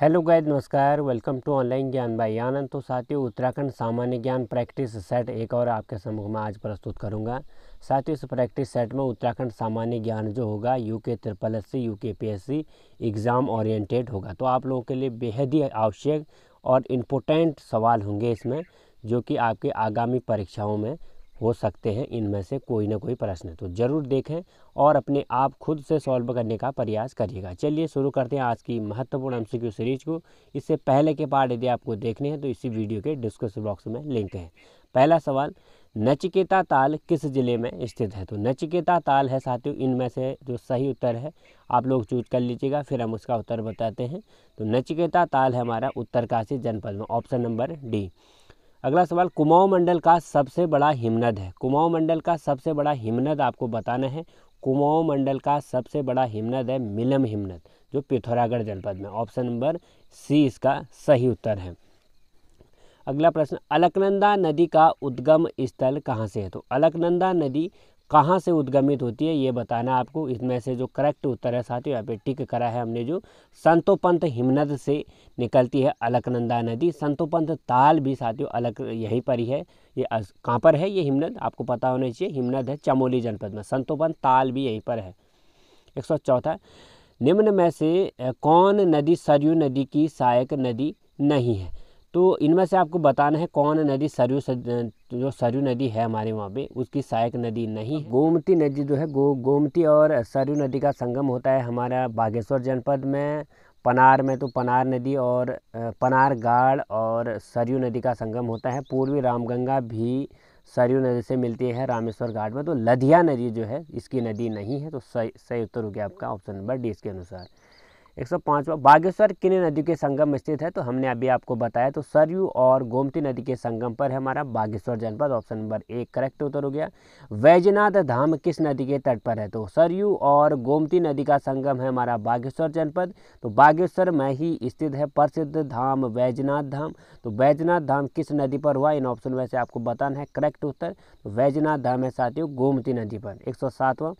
Hello guys नमस्कार। Welcome to online Gyan by Anand. तो साथियों, उत्तराखंड सामान्य ज्ञान प्रैक्टिस सेट एक और आपके सम्मुख में आज प्रस्तुत करूँगा। साथियों, इस प्रैक्टिस सेट में उत्तराखंड सामान्य ज्ञान जो होगा U K triple S C U K P S C exam oriented होगा। तो आप लोगों के लिए बेहद ही आवश्यक और इम्पोर्टेंट सवाल होंगे इसमें, जो कि आपके आगामी परीक्षाओं में हो सकते हैं, इनमें से कोई ना कोई प्रश्न तो ज़रूर देखें और अपने आप खुद से सॉल्व करने का प्रयास करिएगा। चलिए शुरू करते हैं आज की महत्वपूर्ण एमसीक्यू सीरीज़ को। इससे पहले के पार्ट यदि आपको देखने हैं तो इसी वीडियो के डिस्क्रिप्शन बॉक्स में लिंक है। पहला सवाल, नचिकेता ताल किस ज़िले में स्थित है? तो नचिकेता ताल है साथियों, इनमें से जो सही उत्तर है, आप लोग चूज़ कर लीजिएगा, फिर हम उसका उत्तर बताते हैं। तो नचिकेता ताल है हमारा उत्तरकाशी जनपद में, ऑप्शन नंबर डी। अगला सवाल, कुमाऊं मंडल का सबसे बड़ा हिमनद है। कुमाऊं मंडल का सबसे बड़ा हिमनद आपको बताना है। कुमाऊं मंडल का सबसे बड़ा हिमनद है मिलम हिमनद, जो पिथौरागढ़ जनपद में। ऑप्शन नंबर सी इसका सही उत्तर है। अगला प्रश्न, अलकनंदा नदी का उद्गम स्थल कहाँ से है? तो अलकनंदा नदी कहाँ से उद्गमित होती है, ये बताना आपको। इसमें से जो करेक्ट उत्तर है, साथियों, यहाँ पे टिक करा है हमने जो संतोपंत हिमनद से निकलती है अलकनंदा नदी। संतोपंत ताल भी, साथियों अलग यहीं पर ही है। ये कहाँ पर है ये हिमनद? आपको पता होना चाहिए, हिमनद है चमोली जनपद में। संतोपंत ताल भी यहीं पर है। एक सौ चौथा, निम्न में से कौन नदी सरयू नदी की सहायक नदी नहीं है? तो इनमें से आपको बताना है कौन नदी सरयू जो सरयू नदी है हमारे वहाँ पे, उसकी सहायक नदी नहीं गोमती नदी जो है, गो, गोमती और सरयू नदी का संगम होता है हमारा बागेश्वर जनपद में, पनार में तो पनार नदी और पनार गाड़ और सरयू नदी का संगम होता है। पूर्वी रामगंगा भी सरयू नदी से मिलती है, रामेश्वर घाट में। तो लधिया नदी जो है, इसकी नदी नहीं है तो सही सही उत्तर हो गया आपका ऑप्शन नंबर डी इसके अनुसार। एक सौ पाँचवा बागेश्वर किन नदी के संगम स्थित है तो हमने अभी आपको बताया तो सरयू और गोमती नदी के संगम पर है हमारा बागेश्वर जनपद, ऑप्शन नंबर एक करेक्ट उत्तर हो गया। वैजनाथ धाम किस नदी के तट पर है? तो सरयू और गोमती नदी का संगम है हमारा बागेश्वर जनपद तो बागेश्वर में ही स्थित है प्रसिद्ध धाम वैजनाथ धाम। तो वैजनाथ धाम किस नदी पर हुआ? इन ऑप्शन में से आपको बताना है, करेक्ट उत्तर। तो वैजनाथ धाम है साथियों, गोमती नदी पर, एक सौ सातवां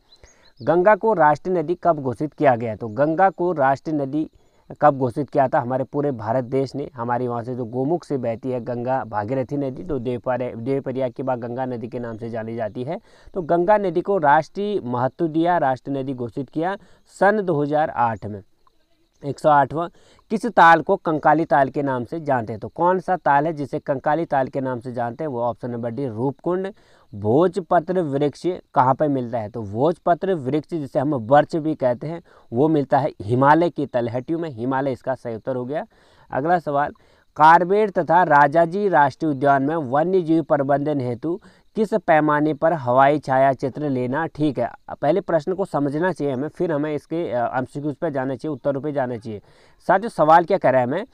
गंगा को राष्ट्रीय नदी कब घोषित किया गया? तो गंगा को राष्ट्रीय नदी कब घोषित किया था? हमारे पूरे भारत देश ने, हमारे वहाँ से जो गोमुख से बहती है गंगा भागीरथी नदी तो देवपर, देवपरिया के बाद गंगा नदी के नाम से जानी जाती है। तो गंगा नदी को राष्ट्रीय महत्व दिया, राष्ट्रीय नदी घोषित किया सन 2008 में। एक सौ आठवां, किस ताल को कंकाली ताल के नाम से जानते हैं? तो कौन सा ताल है जिसे कंकाली ताल के नाम से जानते हैं? वो ऑप्शन नंबर डी, रूपकुंड। भोजपत्र वृक्ष कहाँ पर मिलता है? तो भोजपत्र वृक्ष, जिसे हम वर्ष भी कहते हैं, वो मिलता है हिमालय की तलहटियों में। हिमालय इसका सही उत्तर हो गया। अगला सवाल कारबेड़ तथा राजाजी राष्ट्रीय उद्यान में वन्य जीव प्रबंधन हेतु किस पैमाने पर हवाई छाया चित्र लेना ठीक है? पहले प्रश्न को समझना चाहिए हमें फिर हमें इसके एमसीक्यूज पे जाना चाहिए उत्तर पे जाना चाहिए। साथ जो सवाल क्या कर रहा है हमें?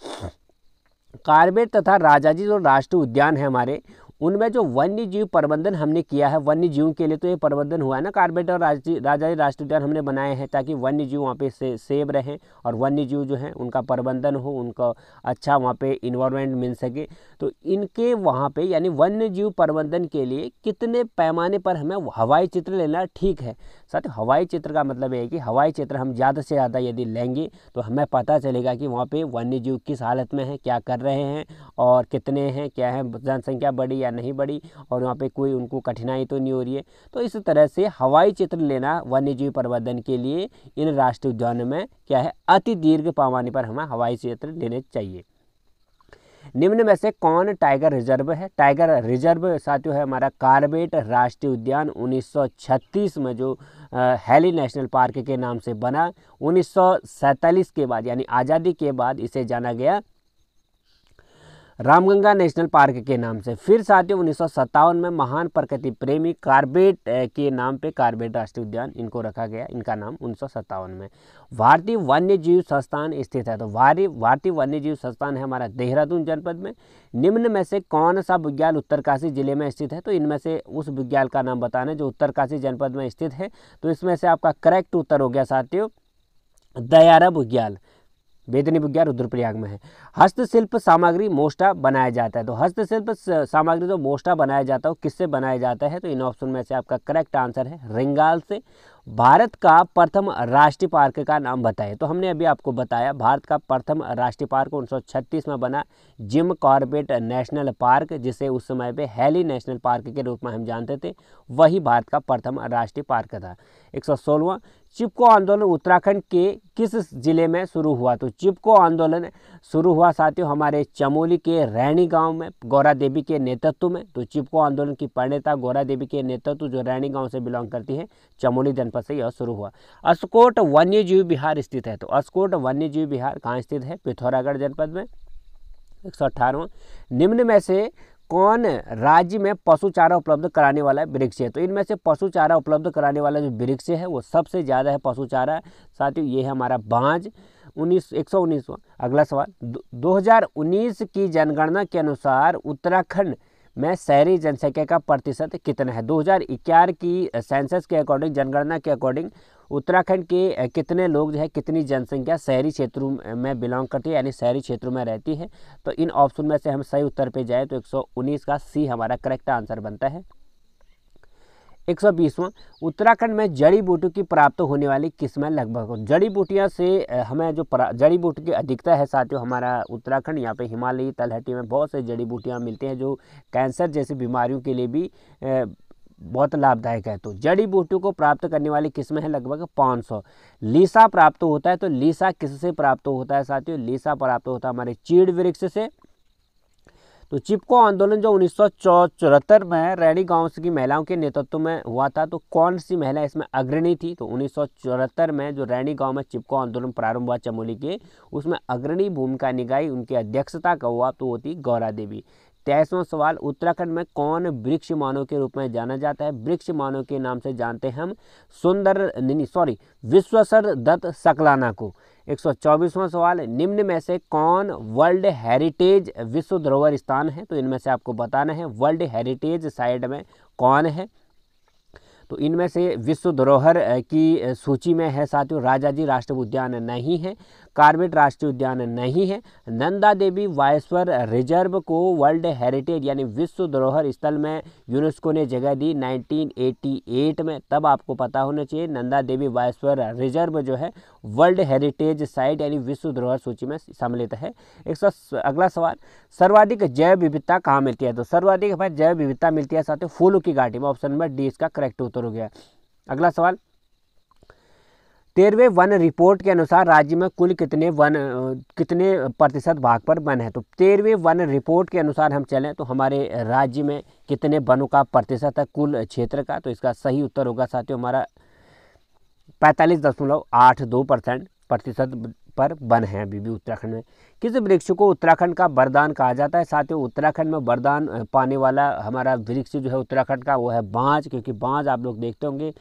कार्बेट तथा राजाजी जो राष्ट्रीय उद्यान है हमारे उनमें जो वन्य जीव प्रबंधन हमने किया है वन्य जीव के लिए तो ये प्रबंधन हुआ है ना, कार्बेट और राजा राष्ट्रीय उद्यान हमने बनाए हैं ताकि वन्य जीव वहाँ पे से, सेब रहें और वन्य जीव जो हैं, उनका प्रबंधन हो, उनका अच्छा वहाँ पे इन्वायरमेंट मिल सके। तो इनके वहाँ पे यानी वन्य जीव प्रबंधन के लिए कितने पैमाने पर हमें हवाई चित्र लेना ठीक है? साथ हवाई चित्र का मतलब ये है कि हवाई चित्र हम ज़्यादा से ज़्यादा यदि लेंगे तो हमें पता चलेगा कि वहाँ पे वन्य जीव किस हालत में है, क्या कर रहे हैं और कितने हैं, क्या है, जनसंख्या बढ़ी या नहीं बढ़ी और वहाँ पे कोई उनको कठिनाई तो नहीं हो रही है। तो इस तरह से हवाई चित्र लेना वन्य जीव प्रबंधन के लिए इन राष्ट्रीय उद्यानों में क्या है, अति दीर्घ पैमाने पर हमें हवाई चित्र लेने चाहिए। निम्न में से कौन टाइगर रिज़र्व है? टाइगर रिज़र्व साथियों है हमारा कार्बेट राष्ट्रीय उद्यान 1936 में जो हैली नेशनल पार्क के नाम से बना। उन्नीस के बाद, यानी आज़ादी के बाद इसे जाना गया रामगंगा नेशनल पार्क के नाम से। फिर साथियों, उन्नीस सौ सत्तावन में महान प्रकृति प्रेमी कार्बेट के नाम पे कार्बेट राष्ट्रीय उद्यान इनको रखा गया, इनका नाम उन्नीस सौ सत्तावन में। भारतीय वन्य जीव संस्थान स्थित है तो भारतीय वन्य जीव संस्थान है हमारा देहरादून जनपद में। निम्न में से कौन सा विज्ञान उत्तरकाशी ज़िले में स्थित है? तो इनमें से उस विज्ञान का नाम बताना जो उत्तरकाशी जनपद में स्थित है। तो इसमें से आपका करेक्ट उत्तर हो गया साथियों दयारा बुग्याल वेदनी विज्ञान रुद्रप्रयाग में है। हस्तशिल्प सामग्री मोस्टा बनाया जाता है। तो हस्तशिल्प सामग्री जो मोस्टा बनाया जाता है किससे बनाया जाता है? तो इन ऑप्शन में से आपका करेक्ट आंसर है, रिंगाल से। भारत का प्रथम राष्ट्रीय पार्क का नाम बताए। तो हमने अभी आपको बताया, भारत का प्रथम राष्ट्रीय पार्क उन्नीस सौ छत्तीस में बना जिम कॉर्बेट नेशनल पार्क, जिसे उस समय पे हैली नेशनल पार्क के रूप में हम जानते थे। वही भारत का प्रथम राष्ट्रीय पार्क था। एक सौ चिपको आंदोलन उत्तराखंड के किस ज़िले में शुरू हुआ? तो चिपको आंदोलन शुरू हुआ साथियों हमारे चमोली के रैणी गाँव में, गौरा देवी के नेतृत्व में। तो चिपको आंदोलन की प्रणेता गौरा देवी के नेतृत्व जो रैणी गाँव से बिलोंग करती है, चमोली जनपद से यह शुरू हुआ। अस्कोट वन्य जीव विहार स्थित है। तो अस्कोट वन्य जीव विहार कहाँ स्थित है? पिथौरागढ़ जनपद में। एक निम्न में से कौन राज्य में पशु चारा उपलब्ध कराने वाला वृक्ष है। तो इनमें से पशु चारा उपलब्ध कराने वाला जो वृक्ष है, वो सबसे ज़्यादा है पशु चारा। साथियों, ये है हमारा बांझ। उन्नीस, एक सौ उन्नीसवा। अगला सवाल। दो हज़ार उन्नीस की जनगणना के अनुसार उत्तराखंड में शहरी जनसंख्या का प्रतिशत कितना है? दो हज़ार की सेंसस के अकॉर्डिंग जनगणना के अकॉर्डिंग उत्तराखंड के कितने लोग जो है, कितनी जनसंख्या शहरी क्षेत्रों में बिलोंग करती है, यानी शहरी क्षेत्रों में रहती है? तो इन ऑप्शन में से हम सही उत्तर पे जाए तो 119 का सी हमारा करेक्ट आंसर बनता है। एक सौ उत्तराखंड में जड़ी बूटियों की प्राप्त होने वाली किस्में लगभग जड़ी बूटियाँ से हमें जो जड़ी बूटी की अधिकता है साथियों, हमारा उत्तराखंड, यहाँ पे हिमालयी तलहटी में बहुत से जड़ी बूटियाँ मिलती हैं जो कैंसर जैसी बीमारियों के लिए भी बहुत लाभदायक है। तो जड़ी बूटियों को प्राप्त करने वाली किस्में हैं लगभग 500 लीसा प्राप्त होता है तो लीसा किससे प्राप्त होता है साथियों? लीसा प्राप्त होता है हमारे चीड़ वृक्ष से। तो चिपको आंदोलन जो उन्नीस में रैणी गाँव की महिलाओं के नेतृत्व में हुआ था तो कौन सी महिला इसमें अग्रणी थी? तो उन्नीस सौ चौहत्तर में जो रैणी गाँव में चिपको आंदोलन प्रारंभ हुआ चमोली के, उसमें अग्रणी भूमिका निगाई उनकी अध्यक्षता का हुआ तो होती गौरा देवी। तेईसवां सवाल, उत्तराखंड में कौन वृक्ष मानव के रूप में जाना जाता है? वृक्ष मानव के नाम से जानते हैं हम सुंदर सॉरी विश्वसर दत्त सकलाना को। एक सवाल निम्न में से कौन वर्ल्ड हेरिटेज विश्व धरोहर स्थान है? तो इनमें से आपको बताना है, वर्ल्ड हेरिटेज साइड में कौन है? तो इनमें से विश्व धरोहर की सूची में है साथियों, राजा जी राष्ट्रीय उद्यान नहीं है। कार्बेट राष्ट्रीय उद्यान नहीं है। नंदा देवी वायस्वर रिज़र्व को वर्ल्ड हेरिटेज यानी विश्व धरोहर स्थल में यूनेस्को ने जगह दी 1988 में। तब आपको पता होना चाहिए, नंदा देवी वायस्वर रिज़र्व जो है, वर्ल्ड हेरिटेज साइट यानी विश्व धरोहर सूची में सम्मिलित है। एक सौ अगला सवाल, सर्वाधिक जैव विविधता कहाँ मिलती है? तो सर्वाधिक जैव विविधता मिलती है साथियों, फूलों की घाटी में, ऑप्शन नंबर डी इसका करेक्ट उत्तर हो गया। अगला सवाल तेरहवें वन रिपोर्ट के अनुसार राज्य में कुल कितने वन कितने प्रतिशत भाग पर वन है? तो तेरहवें वन रिपोर्ट के अनुसार हम चलें तो हमारे राज्य में कितने वनों का प्रतिशत है कुल क्षेत्र का? तो इसका सही उत्तर होगा साथियों हमारा पैंतालीस दशमलव आठ दो परसेंट प्रतिशत पर वन है अभी भी उत्तराखंड में। किस वृक्ष को उत्तराखंड का वरदान कहा जाता है? साथियों, उत्तराखंड में वरदान पाने वाला हमारा वृक्ष जो है उत्तराखंड का वो है बाँझ, क्योंकि बाँझ आप लोग देखते होंगे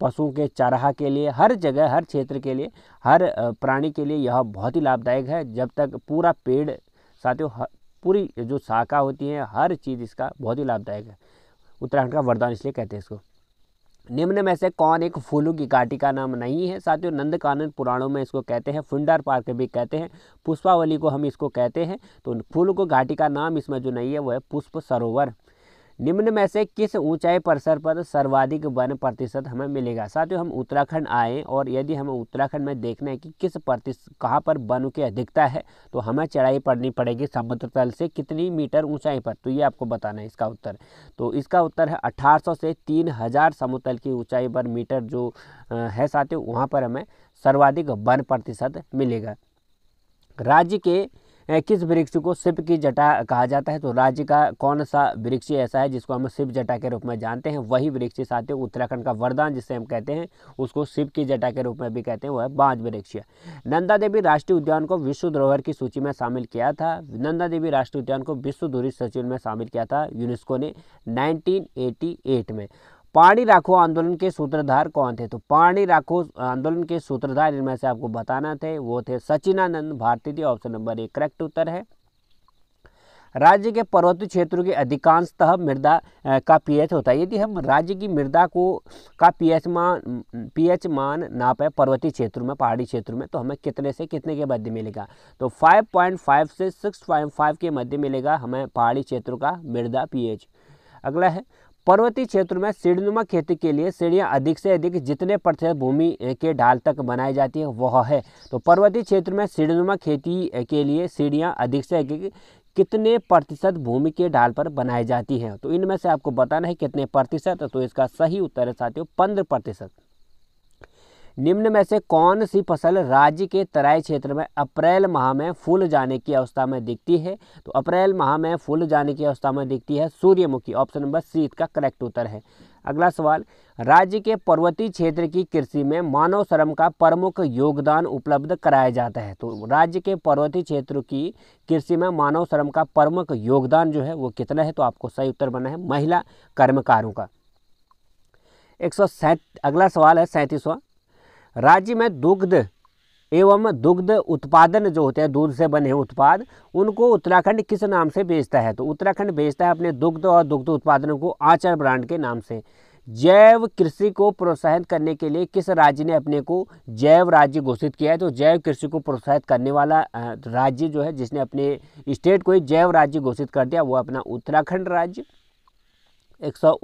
पशुओं के चाराह के लिए, हर जगह, हर क्षेत्र के लिए, हर प्राणी के लिए यह बहुत ही लाभदायक है। जब तक पूरा पेड़, साथियों पूरी जो शाखा होती है, हर चीज़ इसका बहुत ही लाभदायक है। उत्तराखंड का वरदान इसलिए कहते हैं इसको। निम्न में से कौन एक फूलों की घाटी का नाम नहीं है? साथियों, नंदकानन पुराणों में इसको कहते हैं, फुंडार पार्क भी कहते हैं, पुष्पावली को हम इसको कहते हैं तो फूलों को घाटी का नाम इसमें जो नहीं है, वो है पुष्प सरोवर। निम्न में से किस ऊंचाई परिसर पर सर्वाधिक वन प्रतिशत हमें मिलेगा? साथियों, हम उत्तराखंड आए और यदि हमें उत्तराखंड में देखना है कि किस प्रतिशत कहाँ पर वन की अधिकता है तो हमें चढ़ाई पड़नी पड़ेगी समुद्र तल से कितनी मीटर ऊंचाई पर? तो ये आपको बताना है इसका उत्तर। तो इसका उत्तर है अठारह सौ से तीन हज़ार समुद्र की ऊंचाई पर मीटर जो है साथियों, वहाँ पर हमें सर्वाधिक वन प्रतिशत मिलेगा। राज्य के किस वृक्ष को शिव की जटा कहा जाता है? तो राज्य का कौन सा वृक्ष ऐसा है जिसको हम शिव जटा के रूप में जानते हैं? वही वृक्ष साथ उत्तराखंड का वरदान जिसे हम कहते हैं, उसको शिव की जटा के रूप में भी कहते हैं, वह बांझ वृक्ष। नंदा देवी राष्ट्रीय उद्यान को विश्व धरोहर की सूची में शामिल किया था। नंदा देवी राष्ट्रीय उद्यान को विश्व धुरी सचिव में शामिल किया था यूनेस्को ने नाइनटीन में। पाणी राखो आंदोलन के सूत्रधार कौन थे? तो पाणी राखो आंदोलन के सूत्रधार इनमें से आपको बताना थे, वो थे सचिनानंद भारती थे ऑप्शन नंबर एक, करेक्ट उत्तर है। राज्य के पर्वतीय क्षेत्रों के अधिकांशतः मृदा का पीएच होता है। यदि हम राज्य की मृदा को, का पीएच मान पीएच मान नापे पर्वतीय क्षेत्रों में, पहाड़ी क्षेत्रों में तो हमें कितने से कितने के मध्य मिलेगा? तो 5.5 से 6.5 के मध्य मिलेगा हमें पहाड़ी क्षेत्रों का मृदा पीएच। अगला है पर्वतीय क्षेत्र में सीढ़ीनुमा खेती के लिए सीढ़ियाँ अधिक से अधिक जितने प्रतिशत भूमि के ढाल तक बनाई जाती है, वह है। तो पर्वतीय क्षेत्र में सीढ़ीनुमा खेती के लिए सीढ़ियाँ अधिक से अधिक कितने प्रतिशत भूमि के ढाल पर बनाई जाती हैं? तो इनमें से आपको बताना है कितने प्रतिशत तो इसका सही उत्तर है साथियों, पंद्रह प्रतिशत। निम्न में से कौन सी फ़सल राज्य के तराई क्षेत्र में अप्रैल माह में फूल जाने की अवस्था में दिखती है? तो अप्रैल माह में फूल जाने की अवस्था में दिखती है सूर्यमुखी, ऑप्शन नंबर सी, इसका करेक्ट उत्तर है। अगला सवाल, राज्य के पर्वतीय क्षेत्र की कृषि में मानव श्रम का प्रमुख योगदान उपलब्ध कराया जाता है? तो राज्य के पर्वतीय क्षेत्र की कृषि में मानव श्रम का प्रमुख योगदान जो है वो कितना है? तो आपको सही उत्तर बना है, महिला कर्मकारों का। एक सौ अगला सवाल है सैंतीसवां। राज्य में दुग्ध एवं दुग्ध उत्पादन जो होते हैं, दूध से बने उत्पाद, उनको उत्तराखंड किस नाम से बेचता है? तो उत्तराखंड बेचता है अपने दुग्ध और दुग्ध उत्पादनों को आचार ब्रांड के नाम से। जैव कृषि को प्रोत्साहित करने के लिए किस राज्य ने अपने को जैव राज्य घोषित किया है? तो जैव कृषि को प्रोत्साहित करने वाला राज्य जो है, जिसने अपने स्टेट को ही जैव राज्य घोषित कर दिया, वो अपना उत्तराखंड राज्य। एक सौ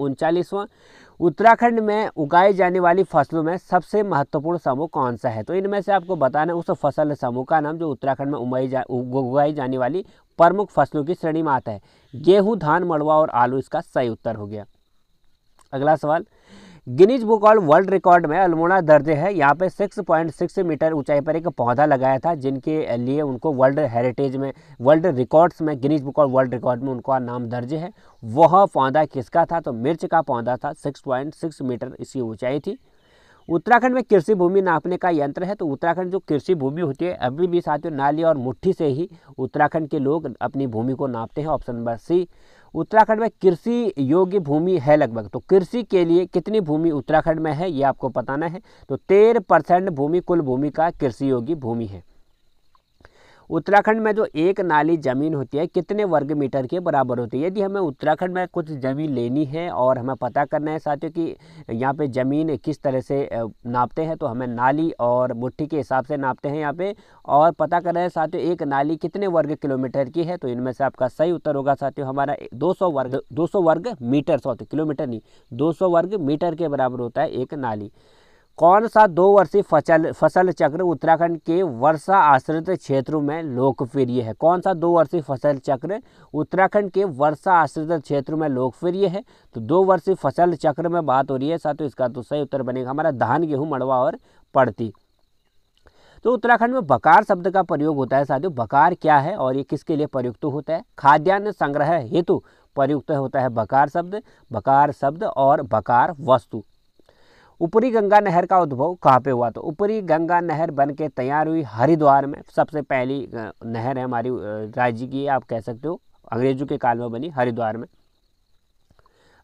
उत्तराखंड में उगाई जाने वाली फ़सलों में सबसे महत्वपूर्ण समूह कौन सा है? तो इनमें से आपको बताना है, उस फ़सल समूह का नाम जो उत्तराखंड में उमाई जा उगाई जाने वाली प्रमुख फ़सलों की श्रेणी में आता है। गेहूँ, धान मड़वा और आलू, इसका सही उत्तर हो गया। अगला सवाल Guinness book all world record में अल्मोड़ा दर्ज है। यहाँ पे 6.6 मीटर ऊंचाई पर एक पौधा लगाया था, जिनके लिए उनको वर्ल्ड हेरिटेज में, वर्ल्ड रिकॉर्ड्स में, Guinness book all world record में उनका नाम दर्ज है। वह पौधा किसका था? तो मिर्च का पौधा था। 6.6 मीटर इसकी ऊंचाई थी। उत्तराखंड में कृषि भूमि नापने का यंत्र है। तो उत्तराखंड जो कृषि भूमि होती है, अभी भी साथियों नाली और मुट्ठी से ही उत्तराखंड के लोग अपनी भूमि को नापते हैं। ऑप्शन नंबर सी उत्तराखंड में कृषि योग्य भूमि है लगभग। तो कृषि के लिए कितनी भूमि उत्तराखंड में है, ये आपको बताना है। तो तेरह परसेंट भूमि कुल भूमि का कृषि योग्य भूमि है। उत्तराखंड में जो एक नाली ज़मीन होती है, कितने वर्ग मीटर के बराबर होती है? यदि हमें उत्तराखंड में कुछ ज़मीन लेनी है और हमें पता करना है साथियों कि यहाँ पे ज़मीन किस तरह से नापते हैं तो हमें नाली और मुट्ठी के हिसाब से नापते हैं यहाँ पे। और पता करना है साथियों, एक नाली कितने वर्ग किलोमीटर की है? तो इनमें से आपका सही उत्तर होगा साथियों, हमारा दो सौ वर्ग, दो सौ वर्ग मीटर सौ किलोमीटर नहीं, दो सौ वर्ग मीटर के बराबर होता है एक नाली। कौन सा दो वर्षीय फ़सल फ़सल चक्र उत्तराखंड के वर्षा आश्रित क्षेत्रों में लोकप्रिय है? कौन सा दो वर्षीय फ़सल चक्र उत्तराखंड के वर्षा आश्रित क्षेत्रों में लोकप्रिय है? तो दो वर्षीय फ़सल चक्र में बात हो रही है साथ इसका तो सही उत्तर बनेगा। हमारा धान, गेहूँ, मड़वा और पड़ती। तो उत्तराखंड में बकार शब्द का प्रयोग होता है साथियों। बकार क्या है और ये किसके लिए प्रयुक्त होता है? खाद्यान्न संग्रह हेतु प्रयुक्त होता है बकार शब्द बकार शब्द और बकार वस्तु। ऊपरी गंगा नहर का उद्भव कहाँ पे हुआ? तो ऊपरी गंगा नहर बन के तैयार हुई हरिद्वार में। सबसे पहली नहर है हमारी राज्य की, आप कह सकते हो। अंग्रेज़ों के काल में बनी हरिद्वार में।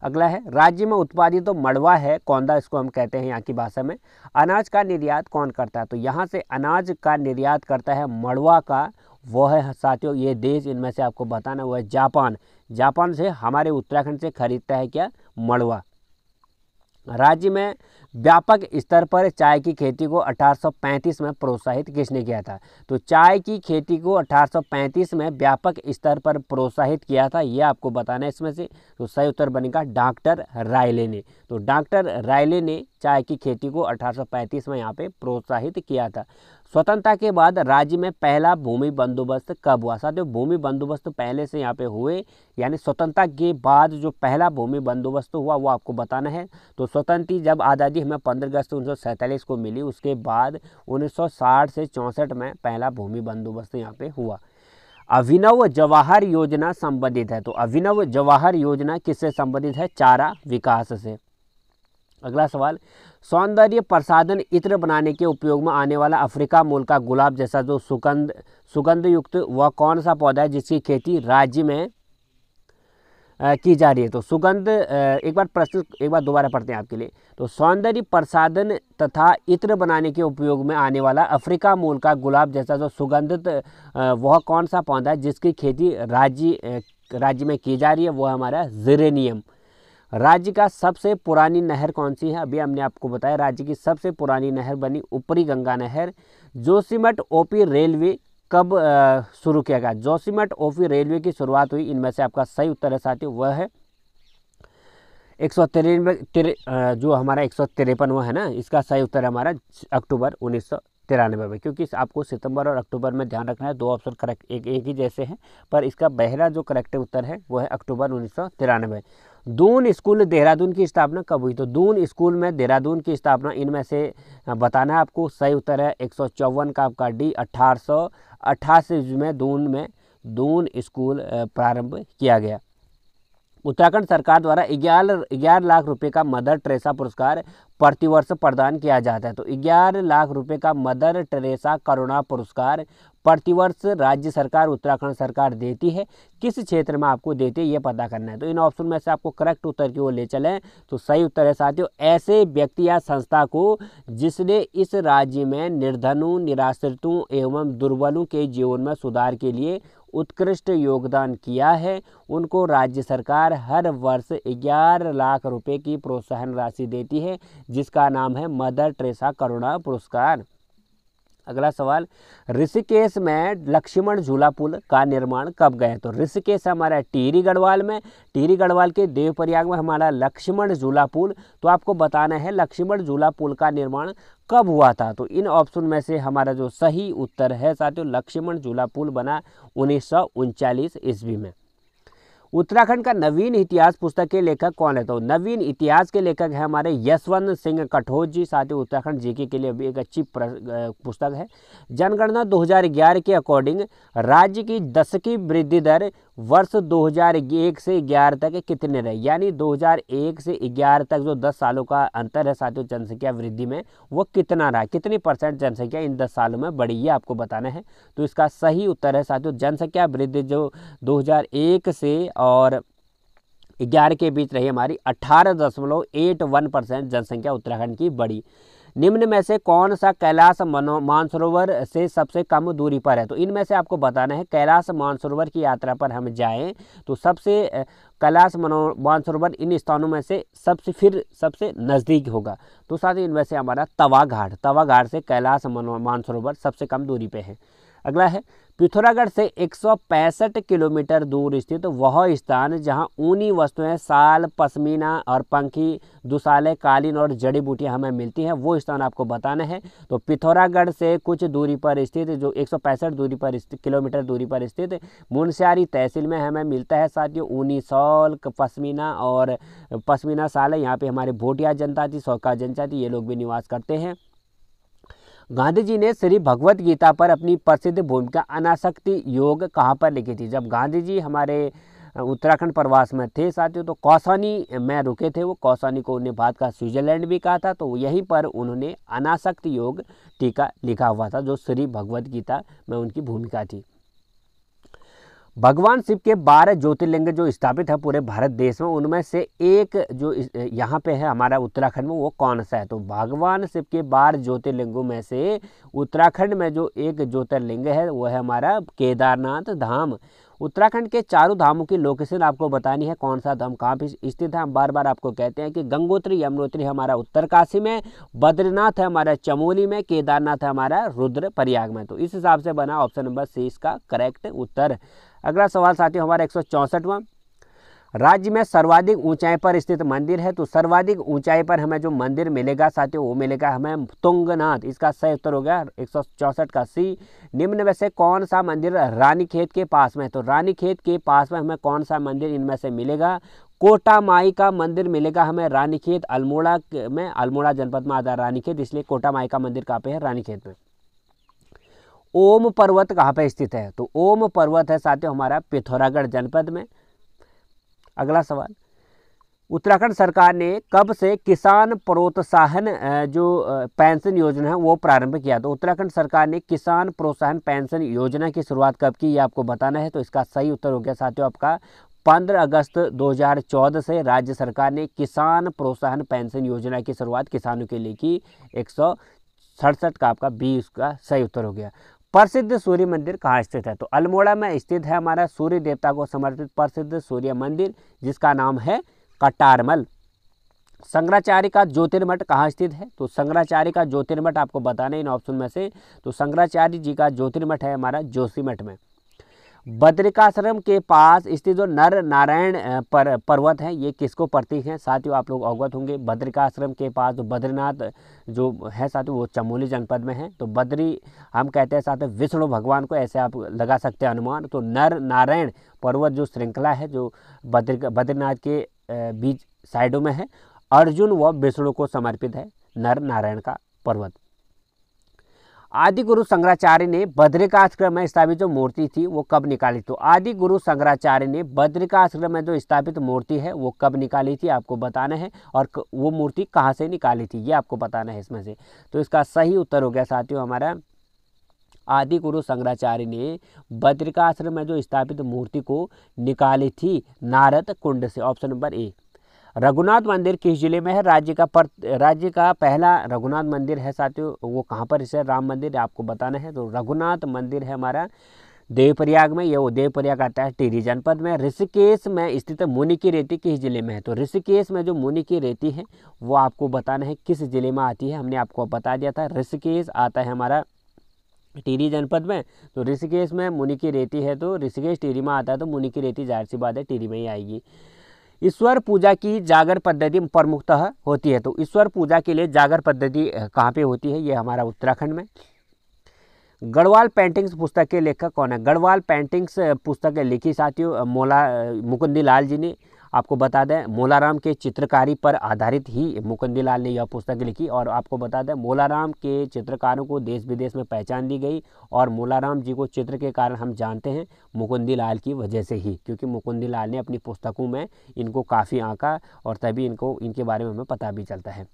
अगला है, राज्य में उत्पादित तो मड़वा है कौंदा इसको हम कहते हैं यहाँ की भाषा में? अनाज का निर्यात कौन करता है? तो यहाँ से अनाज का निर्यात करता है मड़वा का, वह है, साथियों, ये देश, इनमें से आपको बताना वो है जापान। जापान से हमारे उत्तराखंड से खरीदता है क्या? मड़वा। राज्य में व्यापक स्तर पर चाय की खेती को 1835 में प्रोत्साहित किसने किया था? तो चाय की खेती को 1835 में व्यापक स्तर पर प्रोत्साहित किया था यह आपको बताना है इसमें से। तो सही उत्तर बनेगा डॉक्टर रायले ने। तो डॉक्टर रायले ने चाय की खेती को 1835 में यहाँ पे प्रोत्साहित किया था। स्वतंत्रता के बाद राज्य में पहला भूमि बंदोबस्त कब हुआ? साथियों, भूमि बंदोबस्त पहले से यहाँ पे हुए, यानी स्वतंत्रता के बाद जो पहला भूमि बंदोबस्त हुआ, वो आपको बताना है। तो स्वतंत्र जब आज़ादी हमें पंद्रह अगस्त उन्नीस सौ सैंतालीस को मिली, उसके बाद 1960 से चौंसठ में पहला भूमि बंदोबस्त यहाँ पे हुआ। अभिनव जवाहर योजना संबंधित है तो अभिनव जवाहर योजना किससे संबंधित है? चारा विकास से। अगला सवाल सौंदर्य प्रसाधन इत्र बनाने के उपयोग में आने वाला अफ्रीका मूल का गुलाब जैसा जो सुगंध सुगंध युक्त वह कौन सा पौधा है जिसकी खेती राज्य में की जा रही है? तो सुगंध एक बार प्रश्न, एक बार दोबारा पढ़ते हैं आपके लिए। तो सौंदर्य प्रसाधन तथा इत्र बनाने के उपयोग में आने वाला अफ्रीका मूल का गुलाब जैसा जो सुगंधित वह कौन सा पौधा है जिसकी खेती राज्य राज्य में की जा रही है वह हमारा जिरेनियम। राज्य का सबसे पुरानी नहर कौन सी है? अभी हमने आपको बताया, राज्य की सबसे पुरानी नहर बनी ऊपरी गंगा नहर। जोशीमठ ओपी रेलवे कब शुरू किया गया? जोशीमठ ओपी रेलवे की शुरुआत हुई, इनमें से आपका सही उत्तर है साथियों, वह है एक सौ तिरानवे जो हमारा एक सौ तिरपनवा है ना, इसका सही उत्तर हमारा अक्टूबर उन्नीस सौ तिरानवे में, क्योंकि आपको सितंबर और अक्टूबर में ध्यान रखना है, दो ऑप्शन करेक्ट एक एक ही जैसे हैं, पर इसका बहरा जो करेक्ट उत्तर है, वो है अक्टूबर उन्नीस सौ तिरानवे। दून स्कूल देहरादून की स्थापना कब हुई? तो दून स्कूल में देहरादून की स्थापना, इनमें से बताना है आपको, सही उत्तर है, एक सौ चौवन का आपका डी अठारह सौ अट्ठासी में दून में दून स्कूल प्रारंभ किया गया। उत्तराखंड सरकार द्वारा ग्यारह ग्यारह लाख रुपए का मदर ट्रेसा पुरस्कार प्रतिवर्ष प्रदान किया जाता है। तो ग्यारह लाख रुपए का मदर टेरेसा करुणा पुरस्कार प्रतिवर्ष राज्य सरकार, उत्तराखंड सरकार देती है। किस क्षेत्र में आपको देती है, ये पता करना है। तो इन ऑप्शन में से आपको करेक्ट उत्तर की ओर ले चलें। तो सही उत्तर है साथियों, ऐसे व्यक्ति या संस्था को जिसने इस राज्य में निर्धनों, निराश्रितों एवं दुर्बलों के जीवन में सुधार के लिए उत्कृष्ट योगदान किया है, उनको राज्य सरकार हर वर्ष ग्यारह लाख रुपए की प्रोत्साहन राशि देती है, जिसका नाम है मदर ट्रेसा करुणा पुरस्कार। अगला सवाल, ऋषिकेश में लक्ष्मण झूला पुल का निर्माण कब गया? तो ऋषिकेश हमारा टीरी गढ़वाल में टीरी गढ़वाल के देवप्रयाग में हमारा लक्ष्मण झूला पुल। तो आपको बताना है, लक्ष्मण झूला पुल का निर्माण कब हुआ था? तो इन ऑप्शन में से हमारा जो सही उत्तर है साथियों, लक्ष्मण झूला पुल बना उन्नीस ईस्वी में। उत्तराखंड का नवीन इतिहास पुस्तक के लेखक कौन है? तो नवीन इतिहास के लेखक है हमारे यशवंत सिंह कठोर जी, साथ ही उत्तराखंड जीके के लिए भी एक अच्छी पुस्तक है। जनगणना 2011 के अकॉर्डिंग राज्य की दशकी वृद्धि दर वर्ष 2001 से 11 तक कितने रहे? यानी 2001 से 11 तक जो 10 सालों का अंतर है साथियों जनसंख्या वृद्धि में, वो कितना रहा? कितनी परसेंट जनसंख्या इन 10 सालों में बढ़ी है, आपको बताना है। तो इसका सही उत्तर है साथियों, जनसंख्या वृद्धि जो 2001 से और ग्यारह के बीच रही हमारी, अठारह दशमलव एट वन परसेंट जनसंख्या उत्तराखंड की बढ़ी। निम्न में से कौन सा कैलाश मानसरोवर से सबसे कम दूरी पर है? तो इनमें से आपको बताना है, कैलाश मानसरोवर की यात्रा पर हम जाएँ तो सबसे कैलाश मनो, मानसरोवर इन स्थानों में से सबसे, फिर सबसे नज़दीक होगा। तो साथ ही इनमें से हमारा तवा घाट तवा घाट से कैलाश मनो, मानसरोवर सबसे कम दूरी पर है। अगला है, पिथौरागढ़ से एक सौ पैंसठ किलोमीटर दूर स्थित वह स्थान जहाँ ऊनी वस्तुएँ, साल, पश्मीना और पंखी, दुसाले, कालीन और जड़ी बूटियाँ हमें मिलती हैं, वो स्थान आपको बताना है। तो पिथौरागढ़ से कुछ दूरी पर स्थित, जो एक सौ पैंसठ दूरी पर किलोमीटर दूरी पर स्थित मुनस्यारी तहसील में हमें मिलता है, साथियों, ऊनी सॉल पश्मीना और पश्मीना साल है यहाँ पे हमारे भोटिया जनता थी सौका जनता थी ये लोग भी निवास करते हैं। गांधी जी ने श्री भगवत गीता पर अपनी प्रसिद्ध भूमिका अनाशक्ति योग कहाँ पर लिखी थी? जब गांधी जी हमारे उत्तराखंड प्रवास में थे साथियों तो कौसानी में रुके थे वो। कौसानी को उन्हें भारत का स्विट्जरलैंड भी कहा था तो यहीं पर उन्होंने अनाशक्ति योग टीका लिखा हुआ था, जो श्री भगवत गीता में उनकी भूमिका थी। भगवान शिव के बारह ज्योतिर्लिंग जो स्थापित है पूरे भारत देश में, उनमें से एक जो यहाँ पे है हमारा उत्तराखंड में, वो कौन सा है? तो भगवान शिव के बारह ज्योतिर्लिंगों में से उत्तराखंड में जो एक ज्योतिर्लिंग है, वो है हमारा केदारनाथ धाम। उत्तराखंड के चारों धामों की लोकेशन आपको बतानी है, कौन सा धाम, कहाँ पे स्थित है? हम बार बार आपको कहते हैं कि गंगोत्री, यमुनोत्री हमारा उत्तरकाशी में, बद्रीनाथ है हमारा चमोली में, केदारनाथ है हमारा रुद्र प्रयाग में। तो इस हिसाब से बना ऑप्शन नंबर सी इसका करेक्ट उत्तर। अगला सवाल साथियों, हमारा एक सौ राज्य में सर्वाधिक ऊंचाई पर स्थित मंदिर है तो सर्वाधिक ऊंचाई पर हमें जो मंदिर मिलेगा साथियों, वो मिलेगा हमें तुंगनाथ। इसका सही उत्तर हो गया एक सौ चौंसठ का सी। निम्न में से कौन सा मंदिर रानी खेत के पास में तो रानी खेत के पास में हमें कौन सा मंदिर इनमें से मिलेगा? कोटा माई का मंदिर मिलेगा हमें रानीखेत, अल्मोड़ा में, अल्मोड़ा जनपद में आता रानीखेत, इसलिए कोटा माई का मंदिर कहाँ पे है? रानीखेत में। ओम पर्वत कहाँ पे स्थित है? तो ओम पर्वत है साथियों हमारा पिथौरागढ़ जनपद में। अगला सवाल, उत्तराखंड सरकार ने कब से किसान प्रोत्साहन जो पेंशन योजना है वो प्रारंभ किया? तो उत्तराखंड सरकार ने किसान प्रोत्साहन पेंशन योजना की शुरुआत कब की, ये आपको बताना है। तो इसका सही उत्तर हो गया साथियों आपका 15 अगस्त 2014 से राज्य सरकार ने किसान प्रोत्साहन पेंशन योजना की शुरुआत किसानों के लिए की। एक सौ सड़सठ का आपका बी, उसका सही उत्तर हो गया। प्रसिद्ध सूर्य मंदिर कहाँ स्थित है? तो अल्मोड़ा में स्थित है हमारा सूर्य देवता को समर्पित प्रसिद्ध सूर्य मंदिर, जिसका नाम है कटारमल। संग्राचार्य का ज्योतिर्मठ कहाँ स्थित है? तो संग्राचार्य का ज्योतिर्मठ आपको बताना इन ऑप्शन में से। तो संग्राचार्य जी का ज्योतिर्मठ है हमारा जोशीमठ में। बद्रिकाश्रम के पास स्थित जो नर नारायण पर, पर्वत है, ये किसको प्रतीक है? साथियों, आप लोग अवगत होंगे, बद्रिकाश्रम के पास जो बद्रीनाथ जो है साथियों, वो चमोली जनपद में है। तो बद्री, हम कहते हैं साथियों, विष्णु भगवान को ऐसे आप लगा सकते हैं अनुमान। तो नर नारायण पर्वत जो श्रृंखला है, जो बद्र बद्रीनाथ के बीच साइडों में है, अर्जुन व विष्णु को समर्पित है नर नारायण का पर्वत। आदि गुरु शंकराचार्य ने बद्रिकाश्रम में स्थापित जो मूर्ति थी, वो कब निकाली? तो आदि गुरु शंकराचार्य ने बद्रिकाश्रम में जो स्थापित मूर्ति है, वो कब निकाली थी, आपको बताना है और वो मूर्ति कहाँ से निकाली थी, ये आपको बताना है इसमें से। तो इसका सही उत्तर हो गया साथियों हमारा आदि गुरु शंकराचार्य ने बद्रिकाश्रम में जो स्थापित मूर्ति को निकाली थी, नारद कुंड से, ऑप्शन नंबर ए। रघुनाथ मंदिर किस ज़िले में है? राज्य का पर, राज्य का पहला रघुनाथ मंदिर है साथियों, वो कहाँ पर इसे राम मंदिर आपको बताना है? तो रघुनाथ मंदिर है हमारा देवप्रयाग में, ये वो देवप्रयाग आता है टिहरी जनपद में। ऋषिकेश में स्थित मुनि की रेती किस ज़िले में है? तो ऋषिकेश में जो मुनि की रेती है, वो आपको बताना है किस ज़िले में आती है, हमने आपको बता दिया था। ऋषिकेश आता है हमारा टिहरी जनपद में तो ऋषिकेश में मुनि की रेती है तो ऋषिकेश टिहरी में आता है तो मुनि की रेती ज़ाहिर सी बात है टिहरी में ही आएगी। ईश्वर पूजा की जागर पद्धति प्रमुखतः होती है। तो ईश्वर पूजा के लिए जागर पद्धति कहाँ पे होती है? ये हमारा उत्तराखंड में। गढ़वाल पेंटिंग्स पुस्तक के लेखक कौन है? गढ़वाल पेंटिंग्स पुस्तक लिखी साथियों मोला मुकुंदी लाल जी ने आपको बता दें, मोलाराम के चित्रकारी पर आधारित ही मुकुंदीलाल ने यह पुस्तक लिखी और आपको बता दें, मोलाराम के चित्रकारों को देश विदेश में पहचान दी गई और मोलाराम जी को चित्र के कारण हम जानते हैं मुकुंदीलाल की वजह से ही, क्योंकि मुकुंदीलाल ने अपनी पुस्तकों में इनको काफ़ी आंका और तभी इनको, इनके बारे में हमें पता भी चलता है।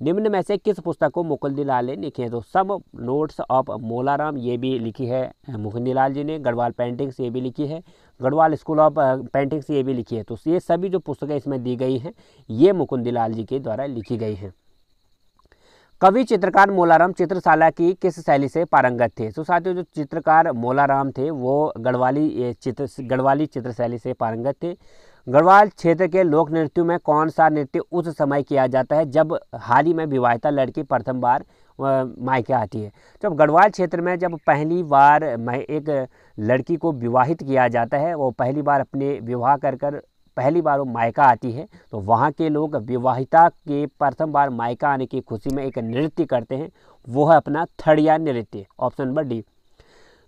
निम्न में से किस पुस्तक को मुकुंदीलाल ने लिखी है? तो सब नोट्स ऑफ़ मोलाराम ये भी लिखी है मुकुंदीलाल जी ने, गढ़वाल पेंटिंग्स ये भी लिखी है गढ़वाल स्कूल ऑफ़ पेंटिंग्स ये भी लिखी है। तो ये सभी जो पुस्तकें इसमें दी गई हैं, ये मुकुंदीलाल जी के द्वारा लिखी गई हैं। कवि चित्रकार मोलाराम चित्रशाला की किस शैली से पारंगत थे? तो साथियों, जो चित्रकार मोलाराम थे, वो गढ़वाली चित्र गढ़वाली चित्र शैली से पारंगत थे। गढ़वाल क्षेत्र के लोक नृत्यों में कौन सा नृत्य उस समय किया जाता है, जब हाल ही में विवाहिता लड़की प्रथम बार मायके आती है। जब गढ़वाल क्षेत्र में जब पहली बार एक लड़की को विवाहित किया जाता है, वो पहली बार अपने विवाह कर कर पहली बार वो मायका आती है तो वहाँ के लोग विवाहिता के प्रथम बार मायका आने की खुशी में एक नृत्य करते हैं, वो है अपना थड़िया नृत्य, ऑप्शन नंबर डी।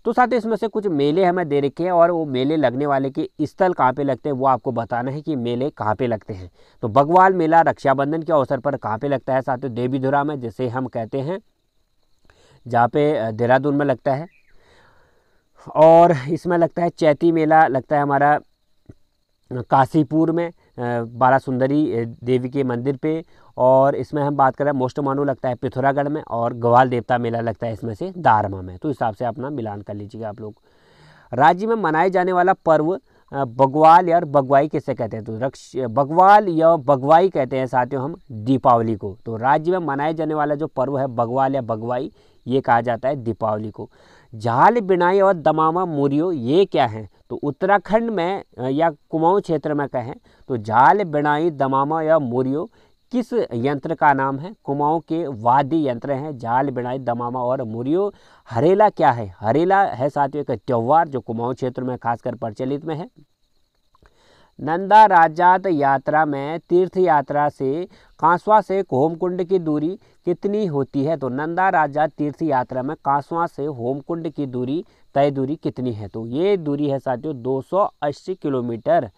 तो साथ ही इसमें से कुछ मेले हमें दे रखे हैं और वो मेले लगने वाले के स्थल कहाँ पे लगते हैं वो आपको बताना है कि मेले कहाँ पे लगते हैं। तो बगवाल मेला रक्षाबंधन के अवसर पर कहाँ पे लगता है? साथ ही देवीधुरा में, जिसे हम कहते हैं, जहाँ पे देहरादून में लगता है। और इसमें लगता है चैती मेला, लगता है हमारा काशीपुर में। बाला सुंदरी देवी के मंदिर पे और इसमें हम बात करें मोस्ट मानो लगता है पिथौरागढ़ में और ग्वाल देवता मेला लगता है इसमें से दारमा में। तो हिसाब से अपना मिलान कर लीजिएगा आप लोग। राज्य में मनाए जाने वाला पर्व बगवाल या बगवाई किसे कहते हैं? तो रक्ष, बगवाल या बगवाई कहते हैं साथियों हम दीपावली को। तो राज्य में मनाए जाने वाला जो पर्व है बगवाल या बगवाई, ये कहा जाता है दीपावली को। झाल बिनाई और दमामा मुरियो ये क्या है? तो उत्तराखंड में या कुमाऊं क्षेत्र में कहें तो झाल बिनाई, दमामा या मुरियो किस यंत्र का नाम है? कुमाऊं के वादी यंत्र हैं जाल बिनाई, दमामा और मुरियो। हरेला क्या है? हरेला है साथियों, एक त्यौहार जो कुमाऊं क्षेत्र में खासकर प्रचलित में है। नंदा राजात यात्रा में तीर्थ यात्रा से कांसवा से होमकुंड की दूरी कितनी होती है? तो नंदा राजा तीर्थ यात्रा में कांसवा से होमकुंड की दूरी, तय दूरी कितनी है? तो ये दूरी है साथियों 280 किलोमीटर।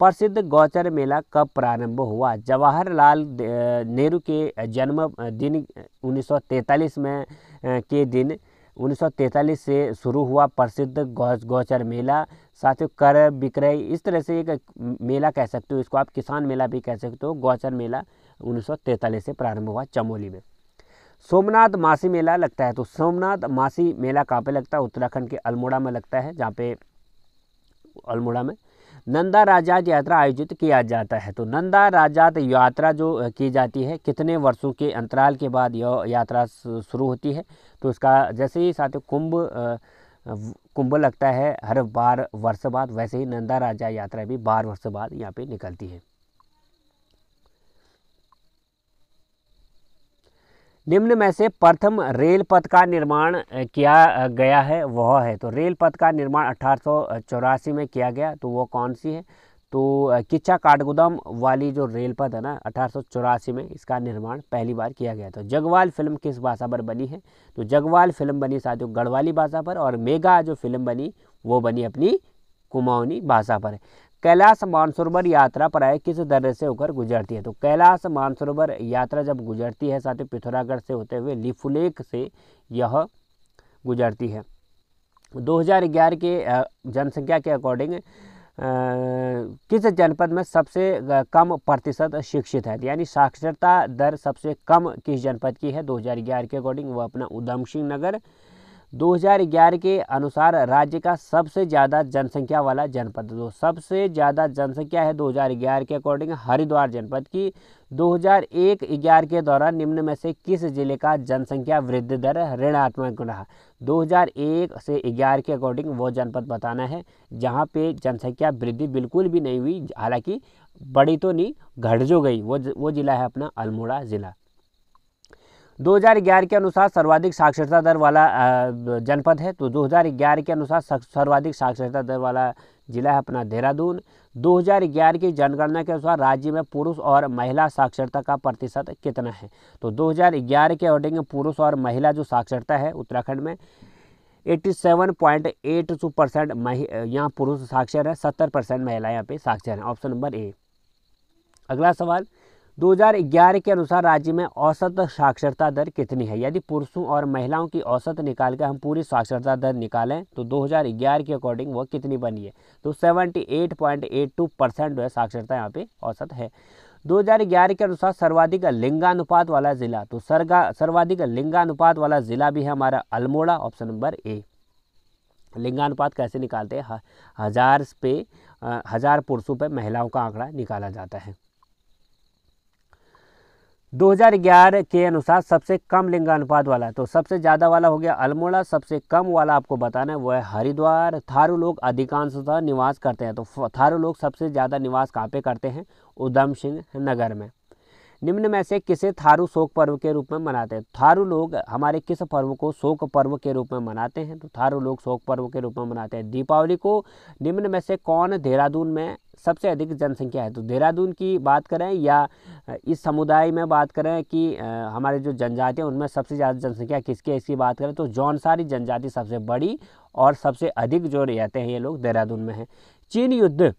प्रसिद्ध गौचर मेला कब प्रारंभ हुआ? जवाहरलाल नेहरू के जन्म दिन 1943 में के दिन। 1943 से शुरू हुआ प्रसिद्ध गौ, गौचर मेला। साथ ही कर विक्रय, इस तरह से एक मेला कह सकते हो, इसको आप किसान मेला भी कह सकते हो, गौचर मेला 1943 से प्रारंभ हुआ चमोली में। सोमनाथ मासी मेला लगता है तो सोमनाथ मासी मेला कहाँ पे लगता है? उत्तराखंड के अल्मोड़ा में लगता है, जहाँ पे अल्मोड़ा में नंदा राजात यात्रा आयोजित किया जाता है। तो नंदा राजात यात्रा जो की जाती है, कितने वर्षों के अंतराल के बाद यह यात्रा शुरू होती है तो इसका जैसे ही साथ कुंभ कुंभ लगता है, हर बार वर्ष बाद वैसे ही नंदा राजा यात्रा भी बार वर्ष बाद यहाँ पे निकलती है। निम्न में से प्रथम रेल पथ का निर्माण किया गया है, वह है। तो रेल पथ का निर्माण अठारह सौ चौरासी में किया गया तो वो कौन सी है? तो किच्चा काठगोदाम वाली जो रेल पथ है ना, अठारह सौ चौरासी में इसका निर्माण पहली बार किया गया। तो जगवाल फ़िल्म किस भाषा पर बनी है? तो जगवाल फ़िल्म बनी साथियों गढ़वाली भाषा पर और मेगा जो फ़िल्म बनी, वो बनी अपनी कुमाऊनी भाषा पर कैलाश मानसरोवर यात्रा पर आए, किस दर्रे से होकर गुजरती है? तो कैलाश मानसरोवर यात्रा जब गुजरती है, साथ ही पिथौरागढ़ से होते हुए लिफुलेक से यह गुजरती है। 2011 के जनसंख्या के अकॉर्डिंग किस जनपद में सबसे कम प्रतिशत शिक्षित है? यानी साक्षरता दर सबसे कम किस जनपद की है? 2011 के अकॉर्डिंग, वो अपना उधम सिंह नगर 2011 के अनुसार राज्य का सबसे ज़्यादा जनसंख्या वाला जनपद तो सबसे ज़्यादा जनसंख्या है 2011 के अकॉर्डिंग हरिद्वार जनपद की। 2001-11 के दौरान निम्न में से किस ज़िले का जनसंख्या वृद्धि दर ऋणात्मक रहा 2001 से 11 के अकॉर्डिंग वो जनपद बताना है, जहाँ पे जनसंख्या वृद्धि बिल्कुल भी नहीं हुई। हालाँकि बड़ी तो नहीं, घट जो गई। वो वो जिला है अपना अल्मोड़ा ज़िला। 2011 के अनुसार सर्वाधिक साक्षरता दर वाला जनपद है। तो 2011 के अनुसार सर्वाधिक साक्षरता दर वाला जिला है अपना देहरादून। 2011 की जनगणना के अनुसार राज्य में पुरुष और महिला साक्षरता का प्रतिशत कितना है? तो 2011 के अकॉर्डिंग पुरुष और महिला जो साक्षरता है उत्तराखंड में 87.82 परसेंट यहाँ पुरुष साक्षर है 70 परसेंट महिला यहाँ पे साक्षर है। Option number A. अगला सवाल 2011 के अनुसार राज्य में औसत साक्षरता दर कितनी है? यदि पुरुषों और महिलाओं की औसत निकाल कर हम पूरी साक्षरता दर निकालें तो 2011 के अकॉर्डिंग वो कितनी बनी है? तो 78.82 परसेंट जो है साक्षरता यहाँ पे औसत है। 2011 के अनुसार सर्वाधिक लिंगानुपात वाला जिला तो सरगा, सर्वाधिक लिंगानुपात वाला जिला भी है हमारा अल्मोड़ा ऑप्शन नंबर ए लिंगानुपात कैसे निकालते हैं? हज़ार पे हज़ार पुरुषों पर महिलाओं का आंकड़ा निकाला जाता है। 2011 के अनुसार सबसे कम लिंगानुपात वाला तो सबसे ज़्यादा वाला हो गया अल्मोड़ा, सबसे कम वाला आपको बताना है, वो है हरिद्वार। थारू लोग अधिकांशतः निवास करते हैं। तो थारू लोग सबसे ज़्यादा निवास कहाँ पे करते हैं? उधम सिंह नगर में। निम्न में से किसे थारू शोक पर्व के रूप में मनाते हैं? थारू लोग हमारे किस पर्व को शोक पर्व के रूप में मनाते हैं? तो थारू लोग शोक पर्व के रूप में मनाते हैं। दीपावली को निम्न में से कौन देहरादून में सबसे अधिक जनसंख्या है? तो देहरादून की बात करें या इस समुदाय में बात करें कि हमारे जो जनजाति हैं, उनमें सबसे ज़्यादा जनसंख्या किसकी है? इसकी बात करें तो जौनसारी जनजाति सबसे बड़ी और सबसे अधिक जो रहते हैं ये लोग देहरादून में हैं। चीन युद्ध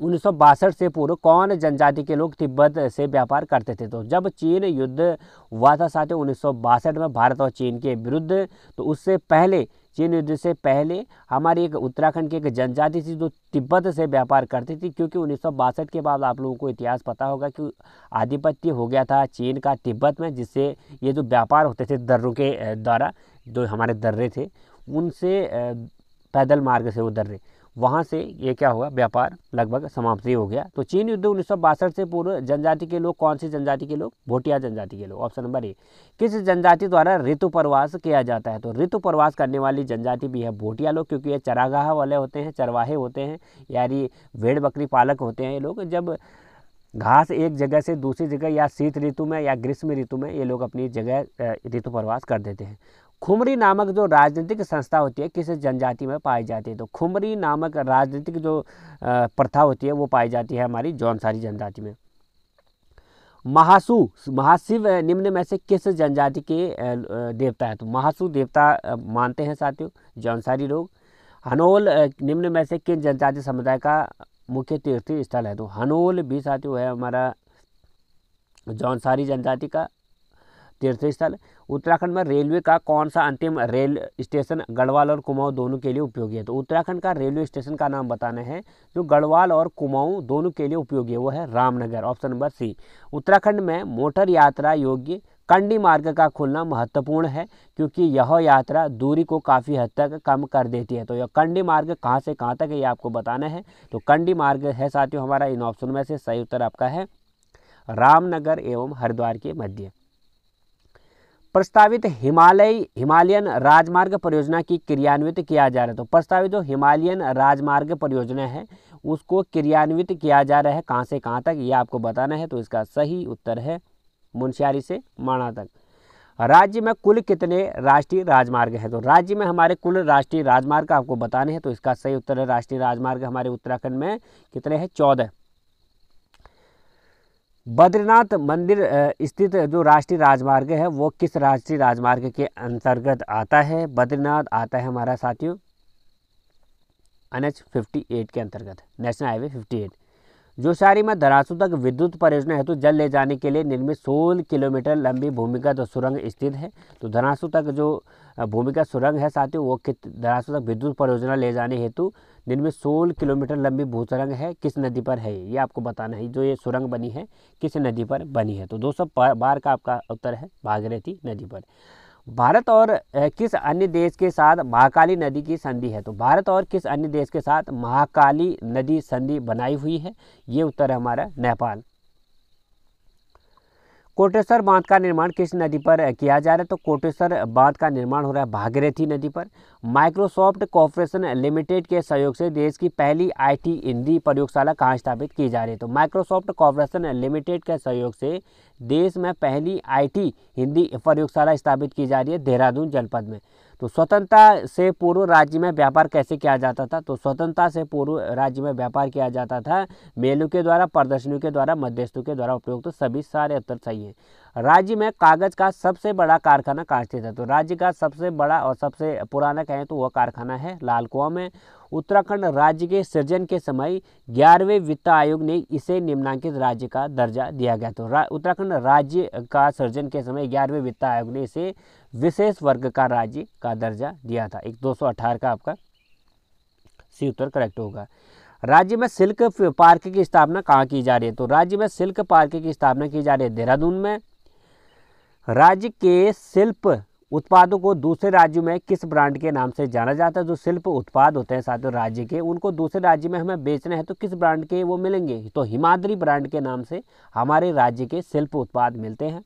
उन्नीस सौ बासठ से पूर्व कौन जनजाति के लोग तिब्बत से व्यापार करते थे? तो जब चीन युद्ध हुआ था साथियों, उन्नीस में भारत और चीन के विरुद्ध तो उससे पहले, चीन युद्ध से पहले हमारी एक उत्तराखंड की एक जनजाति थी जो तिब्बत से व्यापार करती थी, क्योंकि उन्नीस सौ बासठ के बाद आप लोगों को इतिहास पता होगा कि आधिपत्य हो गया था चीन का तिब्बत में, जिससे ये जो व्यापार होते थे दर्रों के द्वारा, जो हमारे दर्रे थे, उनसे पैदल मार्ग से वो दर्रे। वहाँ से ये क्या हुआ व्यापार लगभग समाप्ति हो गया। तो चीन युद्ध उन्नीस सौ बासठ से पूर्व जनजाति के लोग, कौन सी जनजाति के लोग? भोटिया जनजाति के लोग। ऑप्शन नंबर ए, किस जनजाति द्वारा ऋतु प्रवास किया जाता है? तो ऋतु प्रवास करने वाली जनजाति भी है भोटिया लोग, क्योंकि ये चरागाह वाले होते हैं, चरवाहे होते हैं, यानी भेड़, बकरी पालक होते हैं ये लोग। जब घास एक जगह से दूसरी जगह, या शीत ऋतु में या ग्रीष्म ऋतु में ये लोग अपनी जगह ऋतु प्रवास कर देते हैं। खुमरी नामक जो राजनीतिक संस्था होती है, किस जनजाति में पाई जाती है? तो खुमरी नामक राजनीतिक जो प्रथा होती है, वो पाई जाती है हमारी जौनसारी जनजाति में। महासु, महाशिव निम्न में से किस जनजाति के देवता है? तो महासु देवता मानते हैं साथियों, जौनसारी लोग। हनोल निम्न में से किन जनजाति समुदाय का मुख्य तीर्थ स्थल है? तो हनोल भी साथियों है हमारा जौनसारी जनजाति का। तीर्थ स्थल। उत्तराखंड में रेलवे का कौन सा अंतिम रेल स्टेशन गढ़वाल और कुमाऊं दोनों के लिए उपयोगी है? तो उत्तराखंड का रेलवे स्टेशन का नाम बताना है, जो गढ़वाल और कुमाऊं दोनों के लिए उपयोगी है, वो है Ramnagar, option number C. Uttarakhand में मोटर यात्रा योग्य कंडी मार्ग का खुलना महत्वपूर्ण है, क्योंकि यह यात्रा दूरी को काफ़ी हद तक कम कर देती है। तो यह कंडी मार्ग कहाँ से कहाँ तक है, ये आपको बताना है। तो कंडी मार्ग है साथियों, हमारा इन ऑप्शन में से सही उत्तर आपका है, रामनगर एवं हरिद्वार के मध्य। प्रस्तावित हिमालय, हिमालयन राजमार्ग परियोजना की क्रियान्वित किया जा रहा है। तो प्रस्तावित जो हिमालयन राजमार्ग परियोजना है, उसको क्रियान्वित किया जा रहा है कहाँ से कहाँ तक, ये आपको बताना है। तो इसका सही उत्तर है मुंशियारी से माणा तक। राज्य में कुल कितने राष्ट्रीय राजमार्ग हैं? तो राज्य में हमारे कुल राष्ट्रीय राजमार्ग आपको बताने हैं। तो इसका सही उत्तर है राष्ट्रीय राजमार्ग हमारे उत्तराखंड में कितने हैं? चौदह। बद्रीनाथ मंदिर स्थित जो राष्ट्रीय राजमार्ग है, वो किस राष्ट्रीय राजमार्ग के अंतर्गत आता है? बद्रीनाथ आता है हमारा साथियों एन एच फिफ्टी एट के अंतर्गत, नेशनल हाईवे फिफ्टी एट। जोशारी में धरासू तक विद्युत परियोजना हेतु जल ले जाने के लिए निर्मित 16 किलोमीटर लंबी भूमिगत सुरंग स्थित है। तो धरासू तक जो भूमिगत सुरंग है साथियों, वो कित धरासू तक विद्युत परियोजना ले जाने हेतु जिनमें 16 किलोमीटर लंबी भू सुरंग है, किस नदी पर है, ये आपको बताना है, जो ये सुरंग बनी है, किस नदी पर बनी है। तो दो सौ बार का आपका उत्तर है, भागीरथी नदी पर। भारत और किस अन्य देश के साथ महाकाली नदी की संधि है? तो भारत और किस अन्य देश के साथ महाकाली नदी संधि बनाई हुई है? ये उत्तर है हमारा नेपाल। कोटेश्वर बाँध का निर्माण किस नदी पर किया जा रहा है? तो कोटेश्वर बाँध का निर्माण हो रहा है भागीरथी नदी पर। माइक्रोसॉफ्ट कॉरपोरेशन लिमिटेड के सहयोग से देश की पहली आईटी हिंदी प्रयोगशाला कहाँ स्थापित की जा रही है? तो माइक्रोसॉफ्ट कॉरपोरेशन लिमिटेड के सहयोग से देश में पहली आईटी हिंदी प्रयोगशाला स्थापित की जा रही है देहरादून जनपद में। तो स्वतंत्रता से पूर्व राज्य में व्यापार कैसे किया जाता था? तो स्वतंत्रता से पूर्व राज्य में व्यापार किया जाता था। मेलों के द्वारा प्रदर्शनियों के द्वारा मध्यस्थों के द्वारा उपयोग तो सभी सारे उत्तर सही हैं। राज्य में कागज़ का सबसे बड़ा कारखाना कहाँ स्थित है? तो राज्य का सबसे बड़ा और सबसे पुराना कहें तो वह कारखाना है लाल कुआ में। उत्तराखंड राज्य के सृजन के समय ग्यारहवें वित्त आयोग ने इसे निम्नांकित राज्य का दर्जा दिया गया। तो रा, उत्तराखंड राज्य का सृजन के समय ग्यारहवें वित्त आयोग ने इसे विशेष वर्ग का राज्य का दर्जा दिया था। एक दो का आपका सी उत्तर करेक्ट होगा। राज्य में सिल्क पार्क की स्थापना कहाँ की जा रही है? तो राज्य में सिल्क पार्क की स्थापना की जा रही है देहरादून में। राज्य के शिल्प उत्पादों को दूसरे राज्यों में किस ब्रांड के नाम से जाना जाता है? जो शिल्प उत्पाद होते हैं साथियों राज्य के, उनको दूसरे राज्य में हमें बेचना है तो किस ब्रांड के वो मिलेंगे? तो हिमाद्री ब्रांड के नाम से हमारे राज्य के शिल्प उत्पाद मिलते हैं।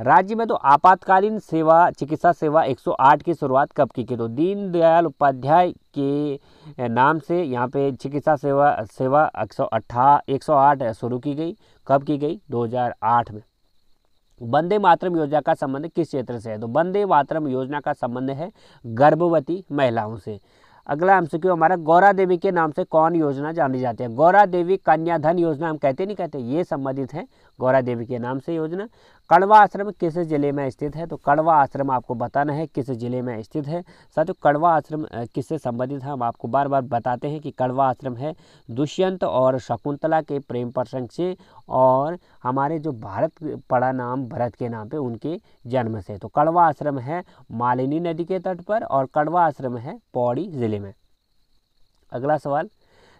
राज्य में तो आपातकालीन सेवा, चिकित्सा सेवा 108 की शुरुआत कब की गई? तो दीनदयाल उपाध्याय के नाम से यहाँ पे चिकित्सा सेवा सेवा एक सौ शुरू की गई। कब की गई? 2008 में। वंदे मातरम योजना का संबंध किस क्षेत्र से है? तो वंदे मातरम योजना का संबंध है गर्भवती महिलाओं से। अगला हमसे क्यों हमारा गौरा देवी के नाम से कौन योजना जानी जाती है? गौरा देवी कन्याधन योजना हम कहते नहीं कहते? ये संबंधित है गौरा देवी के नाम से योजना। कड़वा आश्रम किस ज़िले में स्थित है? तो कड़वा आश्रम आपको बताना है किस ज़िले में स्थित है। साथियों, कड़वा आश्रम किससे संबंधित है? हम आपको बार बार बताते हैं कि कड़वा आश्रम है दुष्यंत और शकुंतला के प्रेम प्रसंग से और हमारे जो भारत पड़ा नाम, भरत के नाम पे उनके जन्म से। तो कड़वा आश्रम है मालिनी नदी के तट पर और कड़वा आश्रम है पौड़ी ज़िले में। अगला सवाल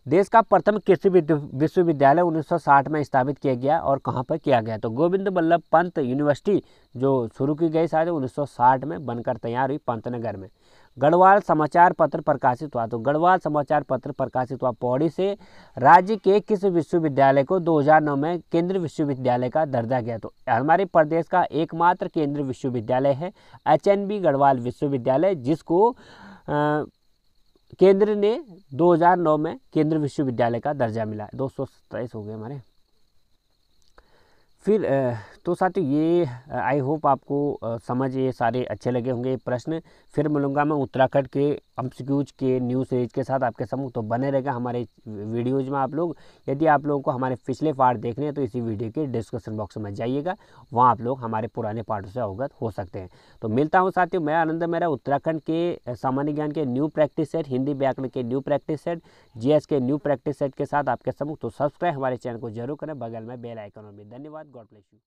देश का प्रथम कृषि विश्वविद्यालय 1960 में स्थापित किया गया और कहाँ पर किया गया? तो गोविंद बल्लभ पंत यूनिवर्सिटी, जो शुरू की गई शायद 1960 में बनकर तैयार हुई पंतनगर में। गढ़वाल समाचार पत्र प्रकाशित हुआ। तो गढ़वाल समाचार पत्र प्रकाशित हुआ पौड़ी से राज्य के किस विश्वविद्यालय को 2009 में केंद्रीय विश्वविद्यालय का दर्जा गया? तो हमारे प्रदेश का एकमात्र केंद्रीय विश्वविद्यालय है एचएनबी गढ़वाल विश्वविद्यालय, जिसको केंद्र ने 2009 में केंद्र विश्वविद्यालय का दर्जा मिला दो सौ सत्ताईस हो गए हमारे। फिर तो साथियों ये आई होप आपको समझ ये सारे अच्छे लगे होंगे प्रश्न। फिर मिलूँगा मैं उत्तराखंड के एमसीक्यूज के न्यूज़ सीरीज़ के साथ आपके समूह। तो बने रहेगा हमारे वीडियोज़ में आप लोग। यदि आप लोगों को हमारे पिछले पार्ट देखने हैं तो इसी वीडियो के डिस्क्रिप्शन बॉक्स में जाइएगा। वहाँ आप लोग हमारे पुराने पार्टों से अवगत हो सकते हैं। तो मिलता हूँ साथियों, मैं आनंद, मेरा उत्तराखंड के सामान्य ज्ञान के न्यू प्रैक्टिस सेट हिंदी व्याकरण के न्यू प्रैक्टिस सेट जीएस के न्यू प्रैक्टिस सेट के साथ आपके समूह। तो सब्सक्राइब हमारे चैनल को ज़रूर करें। बगल में बेल आइकन में धन्यवाद। God bless you